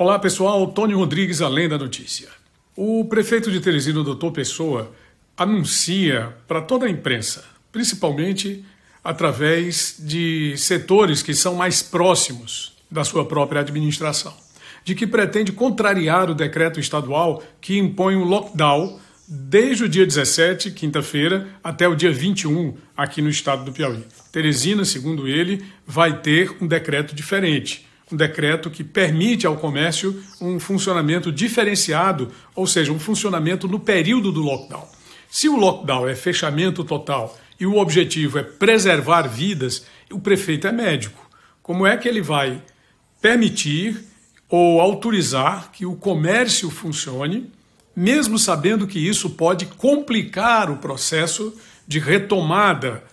Olá pessoal, Tony Rodrigues, além da notícia. O prefeito de Teresina, doutor Pessoa, anuncia para toda a imprensa, principalmente através de setores que são mais próximos da sua própria administração, de que pretende contrariar o decreto estadual que impõe um lockdown desde o dia 17, quinta-feira, até o dia 21, aqui no estado do Piauí. Teresina, segundo ele, vai ter um decreto diferente um decreto que permite ao comércio um funcionamento diferenciado, ou seja, um funcionamento no período do lockdown. Se o lockdown é fechamento total e o objetivo é preservar vidas, o prefeito é médico. Como é que ele vai permitir ou autorizar que o comércio funcione, mesmo sabendo que isso pode complicar o processo de retomada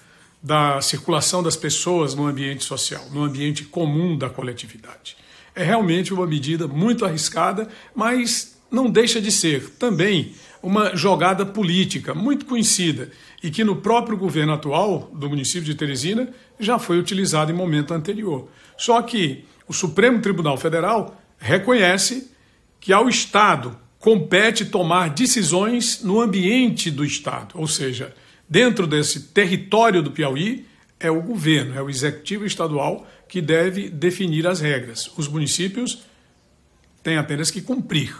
da circulação das pessoas no ambiente social, no ambiente comum da coletividade. É realmente uma medida muito arriscada, mas não deixa de ser também uma jogada política muito conhecida e que no próprio governo atual do município de Teresina já foi utilizada em momento anterior. Só que o Supremo Tribunal Federal reconhece que ao Estado compete tomar decisões no ambiente do Estado, ou seja, Dentro desse território do Piauí, é o governo, é o executivo estadual que deve definir as regras. Os municípios têm apenas que cumprir.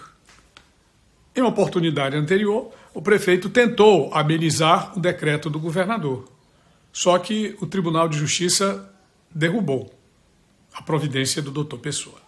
Em uma oportunidade anterior, o prefeito tentou amenizar o decreto do governador. Só que o Tribunal de Justiça derrubou a providência do doutor Pessoa.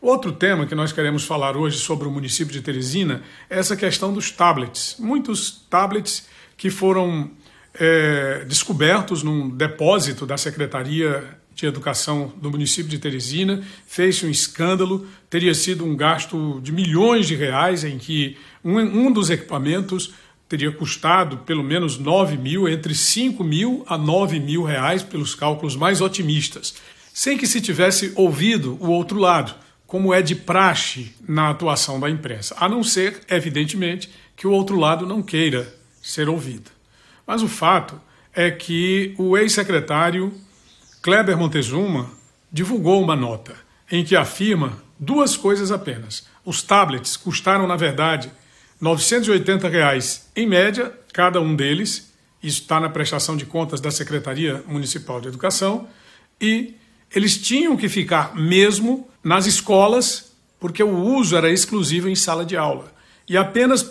Outro tema que nós queremos falar hoje sobre o município de Teresina é essa questão dos tablets. Muitos tablets que foram é, descobertos num depósito da Secretaria de Educação do município de Teresina, fez um escândalo, teria sido um gasto de milhões de reais, em que um, um dos equipamentos teria custado pelo menos 9 mil, entre 5 mil a 9 mil reais, pelos cálculos mais otimistas, sem que se tivesse ouvido o outro lado, como é de praxe na atuação da imprensa, a não ser, evidentemente, que o outro lado não queira ser ouvida. Mas o fato é que o ex-secretário Kleber Montezuma divulgou uma nota em que afirma duas coisas apenas. Os tablets custaram, na verdade, 980 reais em média, cada um deles. Isso está na prestação de contas da Secretaria Municipal de Educação. E eles tinham que ficar mesmo nas escolas, porque o uso era exclusivo em sala de aula. E apenas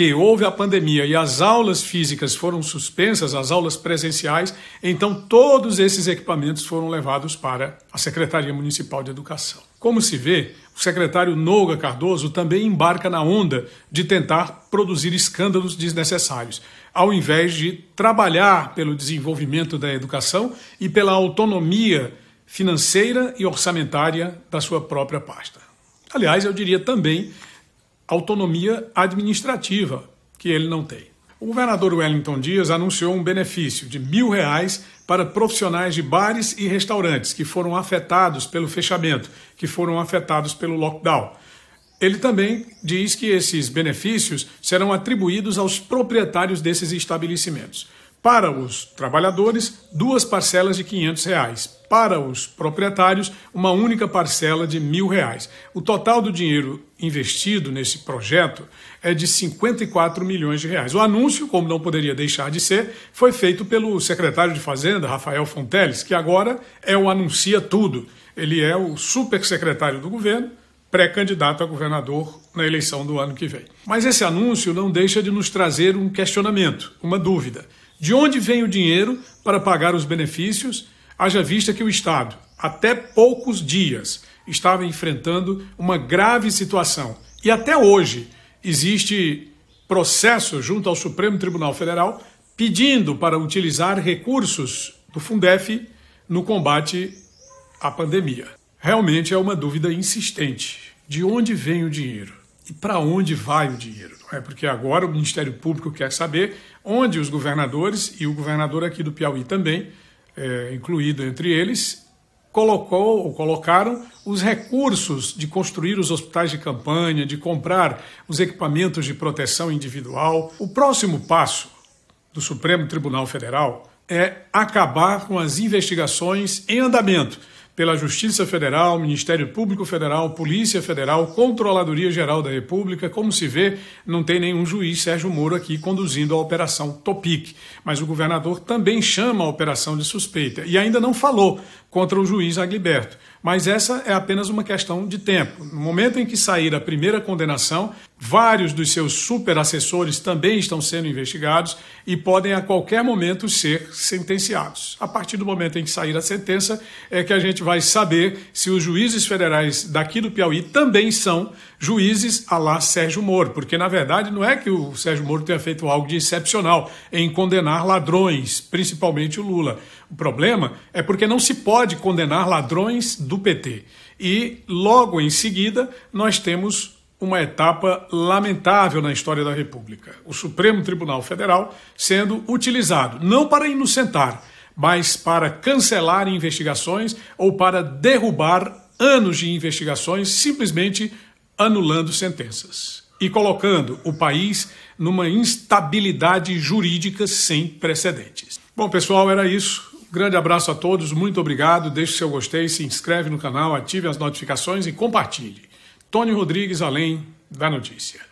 porque houve a pandemia e as aulas físicas foram suspensas, as aulas presenciais, então todos esses equipamentos foram levados para a Secretaria Municipal de Educação. Como se vê, o secretário Nouga Cardoso também embarca na onda de tentar produzir escândalos desnecessários, ao invés de trabalhar pelo desenvolvimento da educação e pela autonomia financeira e orçamentária da sua própria pasta. Aliás, eu diria também autonomia administrativa, que ele não tem. O governador Wellington Dias anunciou um benefício de mil reais para profissionais de bares e restaurantes que foram afetados pelo fechamento, que foram afetados pelo lockdown. Ele também diz que esses benefícios serão atribuídos aos proprietários desses estabelecimentos. Para os trabalhadores, duas parcelas de 500 reais. Para os proprietários, uma única parcela de mil reais. O total do dinheiro investido nesse projeto é de 54 milhões de reais. O anúncio, como não poderia deixar de ser, foi feito pelo secretário de Fazenda, Rafael Fonteles, que agora é o anuncia tudo. Ele é o super secretário do governo, pré-candidato a governador na eleição do ano que vem. Mas esse anúncio não deixa de nos trazer um questionamento, uma dúvida. De onde vem o dinheiro para pagar os benefícios, haja vista que o Estado, até poucos dias, estava enfrentando uma grave situação. E até hoje existe processo junto ao Supremo Tribunal Federal pedindo para utilizar recursos do Fundef no combate à pandemia. Realmente é uma dúvida insistente. De onde vem o dinheiro? E para onde vai o dinheiro? é? porque agora o Ministério Público quer saber onde os governadores, e o governador aqui do Piauí também, é, incluído entre eles, colocou ou colocaram os recursos de construir os hospitais de campanha, de comprar os equipamentos de proteção individual. O próximo passo do Supremo Tribunal Federal é acabar com as investigações em andamento pela Justiça Federal, Ministério Público Federal, Polícia Federal, Controladoria Geral da República. Como se vê, não tem nenhum juiz Sérgio Moro aqui conduzindo a Operação Topic, mas o governador também chama a operação de suspeita e ainda não falou contra o juiz Agliberto. Mas essa é apenas uma questão de tempo. No momento em que sair a primeira condenação, vários dos seus superassessores também estão sendo investigados e podem a qualquer momento ser sentenciados. A partir do momento em que sair a sentença, é que a gente vai saber se os juízes federais daqui do Piauí também são juízes a lá Sérgio Moro, porque na verdade não é que o Sérgio Moro tenha feito algo de excepcional em condenar ladrões, principalmente o Lula. O problema é porque não se pode condenar ladrões do PT. E logo em seguida nós temos uma etapa lamentável na história da República. O Supremo Tribunal Federal sendo utilizado não para inocentar, mas para cancelar investigações ou para derrubar anos de investigações, simplesmente anulando sentenças e colocando o país numa instabilidade jurídica sem precedentes. Bom, pessoal, era isso. Grande abraço a todos, muito obrigado. Deixe seu gostei, se inscreve no canal, ative as notificações e compartilhe. Tony Rodrigues, além da notícia.